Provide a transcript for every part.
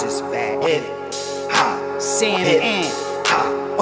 Bars is back. Hit it. Sam and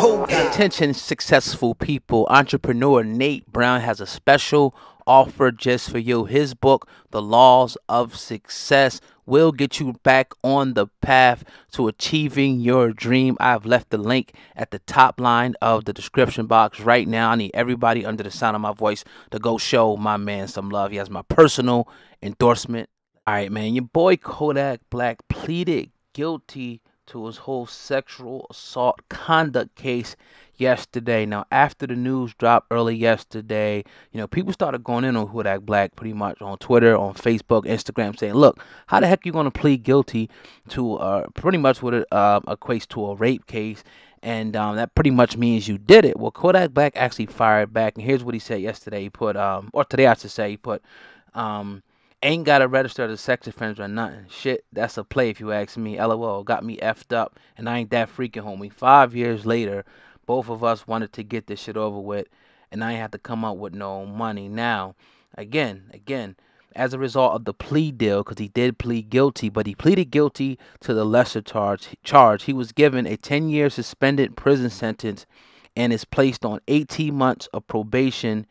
Oh God. Attention, successful people. Entrepreneur Nate Brown has a special offer just for you. His book, The Laws of Success, will get you back on the path to achieving your dream. I've left the link at the top line of the description box right now. I need everybody under the sound of my voice to go show my man some love. He has my personal endorsement. All right, man. Your boy Kodak Black pleaded guilty to his whole sexual assault conduct case yesterday. Now, after the news dropped early yesterday, you know, people started going in on Kodak Black pretty much on Twitter, on Facebook, Instagram, saying, look, how the heck are you going to plead guilty to uh, pretty much what it uh, equates to a rape case? And um, that pretty much means you did it. Well, Kodak Black actually fired back, and here's what he said yesterday. He put, um, or today I should say, he put, um, Ain't got to register as a sex offender or nothing. Shit, that's a play if you ask me. LOL, got me effed up, and I ain't that freaking homie. Five years later, both of us wanted to get this shit over with, and I ain't have to come up with no money. Now, again, again, as a result of the plea deal, because he did plead guilty, but he pleaded guilty to the lesser charge. Charge. He was given a 10-year suspended prison sentence, and is placed on 18 months of probation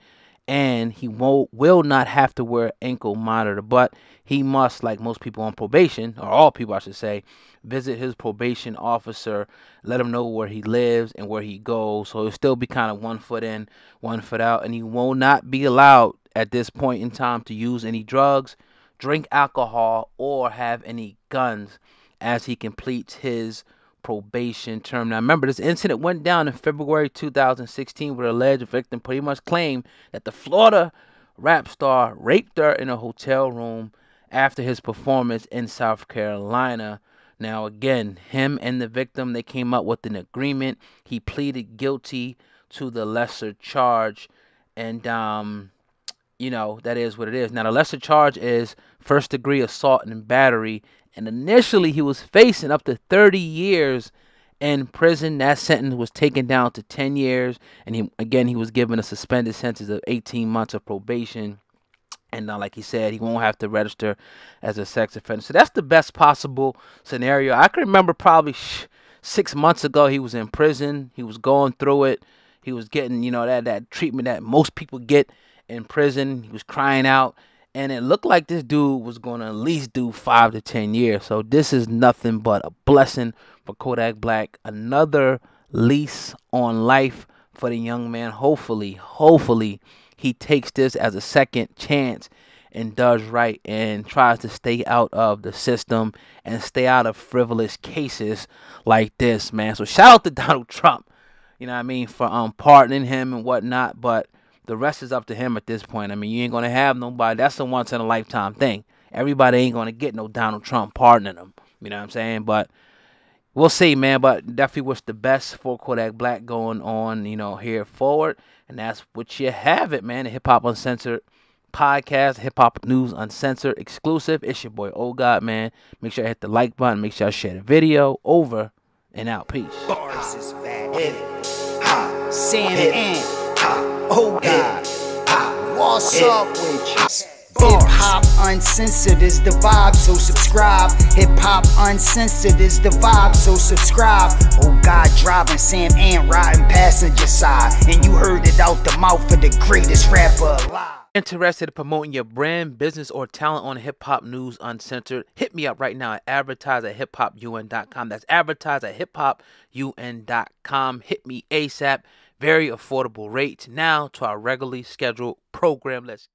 and he won't will not have to wear ankle monitor but he must like most people on probation or all people i should say visit his probation officer let him know where he lives and where he goes. So he'll still be kind of one foot in one foot out and he will not be allowed at this point in time to use any drugs drink alcohol or have any guns as he completes his probation term. Now, remember, this incident went down in February 2016 where the alleged victim pretty much claimed that the Florida rap star raped her in a hotel room after his performance in South Carolina. Now, again, him and the victim, they came up with an agreement. He pleaded guilty to the lesser charge. And, um, you know, that is what it is. Now, the lesser charge is first degree assault and battery and initially, he was facing up to 30 years in prison. That sentence was taken down to 10 years. And he, again, he was given a suspended sentence of 18 months of probation. And uh, like he said, he won't have to register as a sex offender. So that's the best possible scenario. I can remember probably six months ago, he was in prison. He was going through it. He was getting, you know, that, that treatment that most people get in prison. He was crying out and it looked like this dude was going to at least do five to ten years. So this is nothing but a blessing for Kodak Black. Another lease on life for the young man. Hopefully, hopefully he takes this as a second chance and does right and tries to stay out of the system and stay out of frivolous cases like this, man. So shout out to Donald Trump, you know what I mean, for um pardoning him and whatnot. But the rest is up to him at this point. I mean, you ain't gonna have nobody. That's a once in a lifetime thing. Everybody ain't gonna get no Donald Trump pardoning him. You know what I'm saying? But we'll see, man. But definitely wish the best for Kodak Black going on, you know, here forward. And that's what you have it, man. The Hip Hop Uncensored podcast, Hip Hop News Uncensored exclusive. It's your boy Oh God, man. Make sure I hit the like button. Make sure I share the video. Over and out. Peace. Bars is. Sam and Oh God, what's up with you? Hip Hop Uncensored is the vibe, so subscribe. Hip Hop Uncensored is the vibe, so subscribe. Oh God, driving Sam and riding passenger side. And you heard it out the mouth of the greatest rapper alive. Interested in promoting your brand, business, or talent on Hip Hop News Uncensored? Hit me up right now at advertise at hiphopun.com. That's advertise at hiphopun.com. Hit me ASAP very affordable rates now to our regularly scheduled program. Let's